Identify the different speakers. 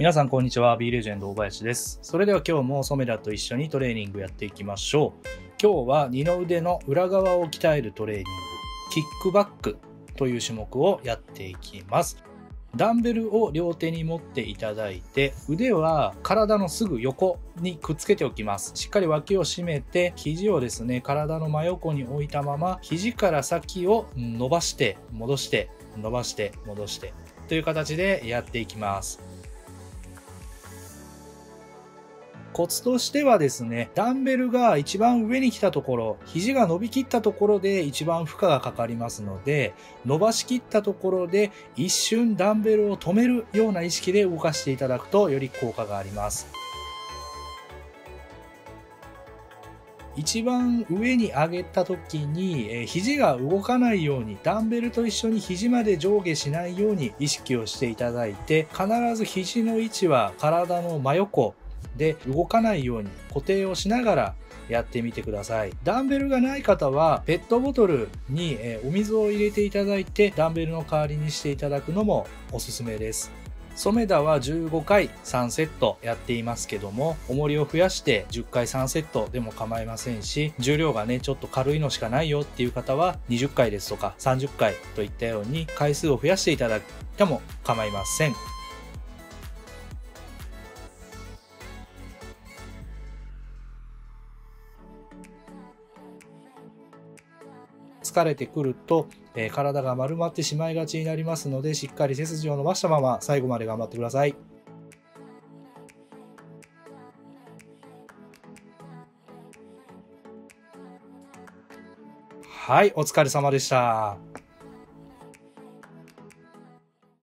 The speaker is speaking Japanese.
Speaker 1: 皆さんこんにちは。B レジェンド大林です。それでは今日もソメダと一緒にトレーニングやっていきましょう。今日は二の腕の裏側を鍛えるトレーニングキックバックという種目をやっていきます。ダンベルを両手に持っていただいて腕は体のすぐ横にくっつけておきます。しっかり脇を締めて肘をですね体の真横に置いたまま肘から先を伸ばして戻して伸ばして戻してという形でやっていきます。コツとしてはですね、ダンベルが一番上に来たところ、肘が伸びきったところで一番負荷がかかりますので、伸ばしきったところで一瞬ダンベルを止めるような意識で動かしていただくとより効果があります。一番上に上げた時に、えー、肘が動かないようにダンベルと一緒に肘まで上下しないように意識をしていただいて必ず肘の位置は体の真横で動かないように固定をしながらやってみてください。ダンベルがない方はペットボトルにお水を入れていただいてダンベルの代わりにしていただくのもおすすめです。ソメダは15回3セットやっていますけども、重りを増やして10回3セットでも構いませんし、重量がね、ちょっと軽いのしかないよっていう方は20回ですとか30回といったように回数を増やしていただいても構いません。疲れてくると、えー、体が丸まってしまいがちになりますので、しっかり背筋を伸ばしたまま最後まで頑張ってください。はい、お疲れ様でした。